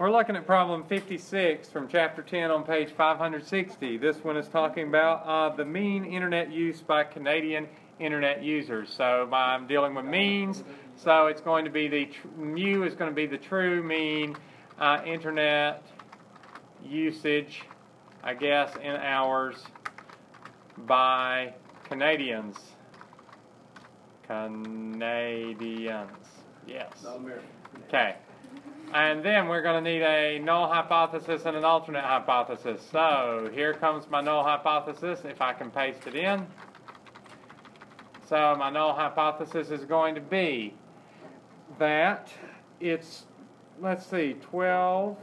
We're looking at problem 56 from chapter 10 on page 560. This one is talking about uh, the mean internet use by Canadian internet users. So I'm dealing with means, so it's going to be the tr- mu is going to be the true mean uh, internet usage, I guess, in hours by Canadians. Canadians. Yes. Okay. And then we're going to need a null hypothesis and an alternate hypothesis. So here comes my null hypothesis, if I can paste it in. So my null hypothesis is going to be that it's, let's see, 12.5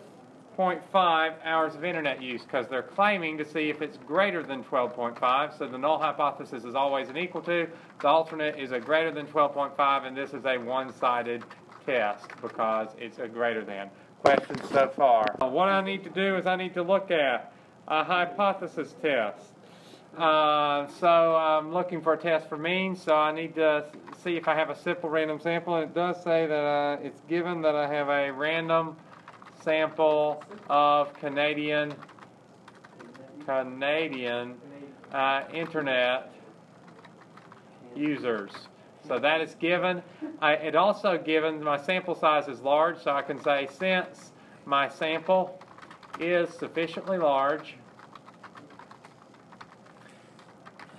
hours of internet use because they're claiming to see if it's greater than 12.5. So the null hypothesis is always an equal to. The alternate is a greater than 12.5, and this is a one-sided test because it's a greater than. Question so far? What I need to do is I need to look at a hypothesis test. Uh, so I'm looking for a test for means, so I need to see if I have a simple random sample. And it does say that uh, it's given that I have a random sample of Canadian Canadian uh, internet users. So that is given. I, it also given my sample size is large, so I can say since my sample is sufficiently large,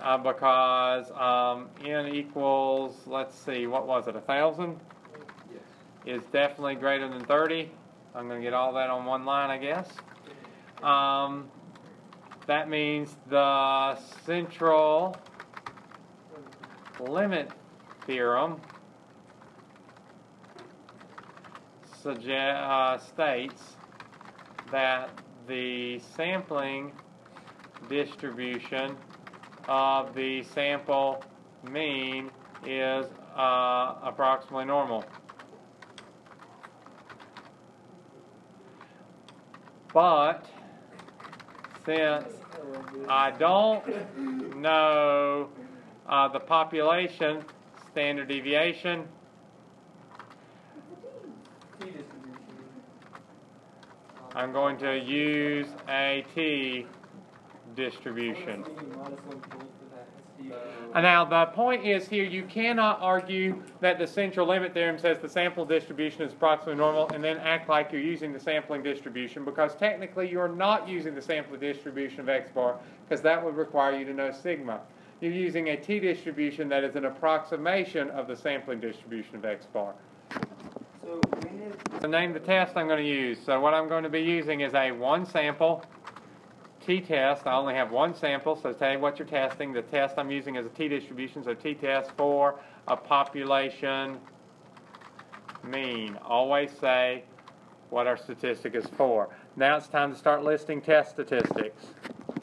uh, because um, n equals, let's see, what was it, a thousand? Yes. Is definitely greater than 30. I'm going to get all that on one line, I guess. Um, that means the central limit theorem sugge- uh, states that the sampling distribution of the sample mean is uh, approximately normal. But since I don't know uh, the population standard deviation, I'm going to use a t distribution. Now, the point is here, you cannot argue that the central limit theorem says the sample distribution is approximately normal and then act like you're using the sampling distribution because technically you're not using the sampling distribution of x bar because that would require you to know sigma. You're using a t distribution that is an approximation of the sampling distribution of x bar. So So name the test I'm going to use. So what I'm going to be using is a one sample t-test. I only have one sample, so tell you what you're testing. The test I'm using is a t-distribution, so t-test for a population mean. Always say what our statistic is for. Now it's time to start listing test statistics.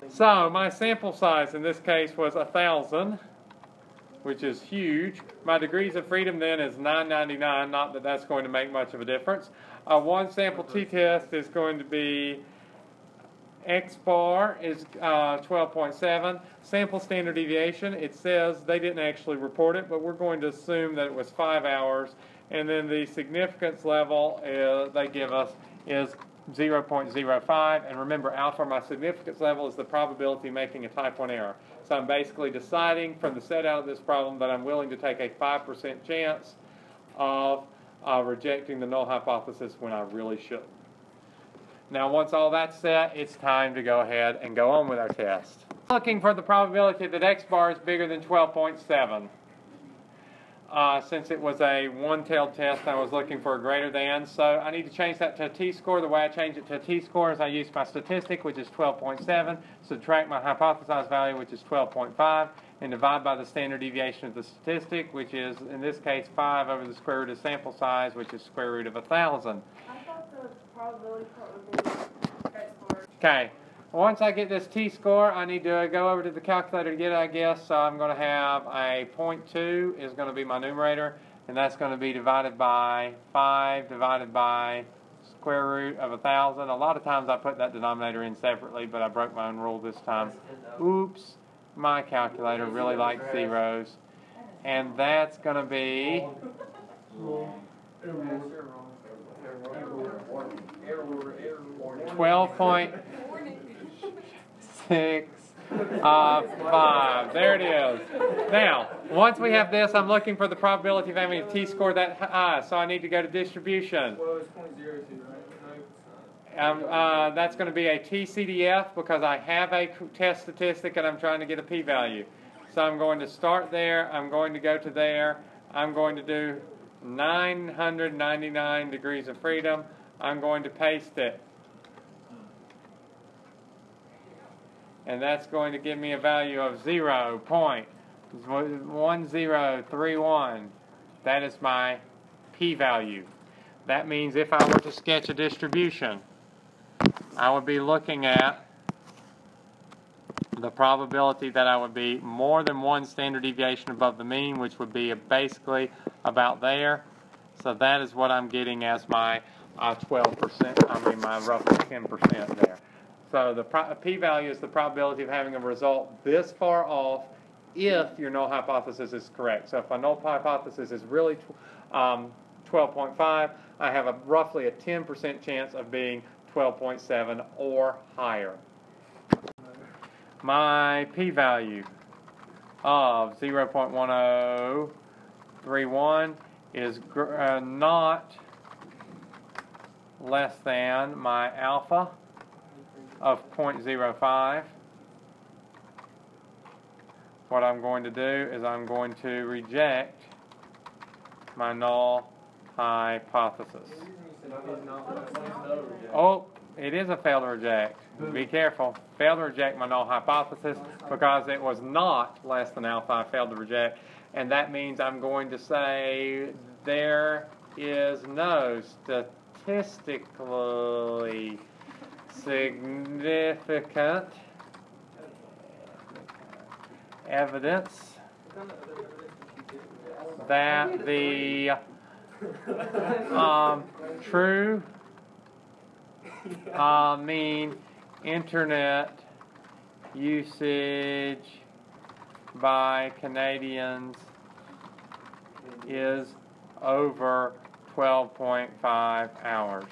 So my sample size in this case was a thousand, which is huge. My degrees of freedom then is 999. Not that that's going to make much of a difference. Uh, one sample t-test is going to be X bar is uh, 12.7. Sample standard deviation, it says they didn't actually report it, but we're going to assume that it was five hours. And then the significance level uh, they give us is 0.05. And remember, alpha, my significance level, is the probability of making a type 1 error. So I'm basically deciding from the set out of this problem that I'm willing to take a 5% chance of uh, rejecting the null hypothesis when I really shouldn't. Now, once all that's set, it's time to go ahead and go on with our test. Looking for the probability that x bar is bigger than 12.7. Uh, since it was a one-tailed test, I was looking for a greater than. So I need to change that to a t-score. The way I change it to a t-score is I use my statistic, which is 12.7, subtract my hypothesized value, which is 12.5, and divide by the standard deviation of the statistic, which is, in this case, 5 over the square root of sample size, which is square root of 1,000. I thought the probability part would be Okay. Once I get this t-score, I need to go over to the calculator to get it, I guess. So I'm going to have a 0.2 is going to be my numerator, and that's going to be divided by 5 divided by square root of 1,000. A lot of times I put that denominator in separately, but I broke my own rule this time. Oops, my calculator really likes zeros. And that's going to be Error, wrong. Error, error, twelve point six uh, five. There it is. Now, once we have this, I'm looking for the probability of having a t-score that high. So I need to go to distribution. Well, it's point zero two, right? No, it's not. Um, uh, that's going to be a TCDF because I have a test statistic and I'm trying to get a p-value. So I'm going to start there. I'm going to go to there. I'm going to do 999 degrees of freedom. I'm going to paste it. And that's going to give me a value of 0.1031. That is my p-value. That means if I were to sketch a distribution, I would be looking at the probability that I would be more than one standard deviation above the mean, which would be basically about there. So that is what I'm getting as my uh, 12%, I mean my roughly 10% there. So the p-value is the probability of having a result this far off if your null hypothesis is correct. So if my null hypothesis is really tw- um, 12.5, I have a roughly a 10% chance of being 12.7 or higher. My p-value of 0.1031 is gr- uh, not less than my alpha of 0.05. What I'm going to do is I'm going to reject my null hypothesis. Oh, it is a fail to reject. Be careful. Fail to reject my null hypothesis because it was not less than alpha. I failed to reject. And that means I'm going to say there is no statistically significant evidence that the um, true uh, mean internet usage by Canadians is over 12.5 hours.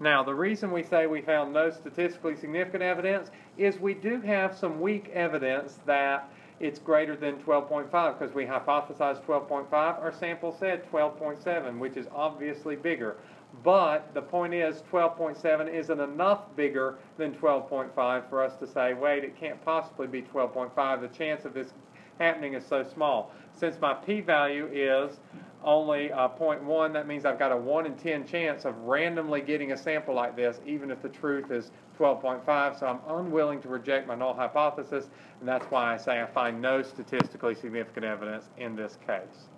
Now, the reason we say we found no statistically significant evidence is we do have some weak evidence that it's greater than 12.5 because we hypothesized 12.5. Our sample said 12.7, which is obviously bigger. But the point is, 12.7 isn't enough bigger than 12.5 for us to say, wait, it can't possibly be 12.5. The chance of this happening is so small. Since my p-value is only uh, 0.1, that means I've got a 1 in 10 chance of randomly getting a sample like this, even if the truth is 12.5. So I'm unwilling to reject my null hypothesis, and that's why I say I find no statistically significant evidence in this case.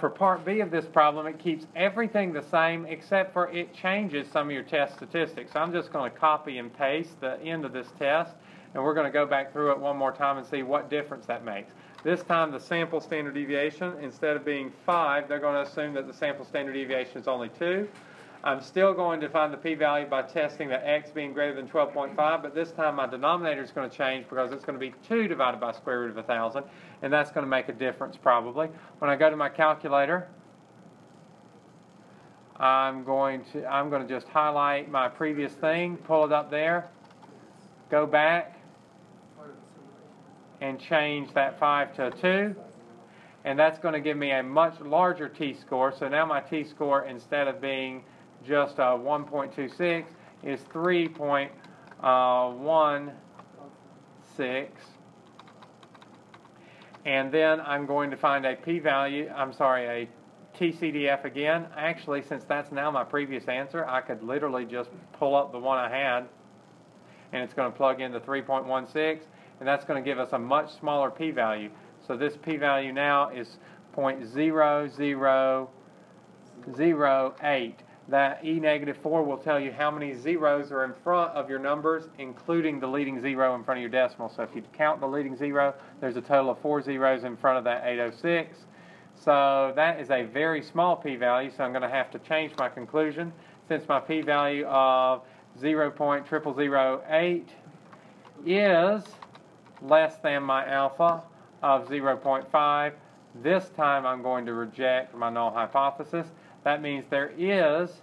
For part B of this problem, it keeps everything the same except for it changes some of your test statistics. So I'm just going to copy and paste the end of this test, and we're going to go back through it one more time and see what difference that makes. This time, the sample standard deviation, instead of being 5, they're going to assume that the sample standard deviation is only 2. I'm still going to find the p-value by testing the x being greater than 12.5, but this time my denominator is going to change because it's going to be 2 divided by square root of 1,000, and that's going to make a difference probably. When I go to my calculator, I'm going to I'm going to just highlight my previous thing, pull it up there, go back, Part of the simulation. And change that 5 to a 2. And that's going to give me a much larger t-score. So now my t-score, instead of being just uh, a 1.26, is 3.16. Uh, and then I'm going to find a p-value, I'm sorry, a TCDF again. Actually, since that's now my previous answer, I could literally just pull up the one I had, and it's going to plug into 3.16, and that's going to give us a much smaller p-value. So this p-value now is 0.0008. That e negative 4 will tell you how many zeros are in front of your numbers, including the leading zero in front of your decimal. So if you count the leading zero, there's a total of four zeros in front of that 806. So that is a very small p-value, so I'm going to have to change my conclusion. Since my p-value of 0.0008 is less than my alpha of 0.5, this time I'm going to reject my null hypothesis. That means there is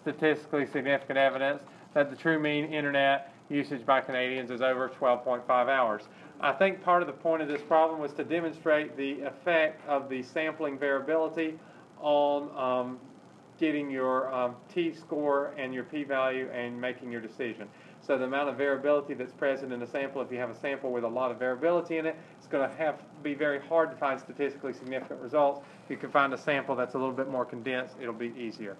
statistically significant evidence that the true mean internet usage by Canadians is over 12.5 hours. I think part of the point of this problem was to demonstrate the effect of the sampling variability on um, getting your um, t-score and your p-value and making your decision. So the amount of variability that's present in a sample, if you have a sample with a lot of variability in it, it's going to have be very hard to find statistically significant results. If you can find a sample that's a little bit more condensed, it'll be easier.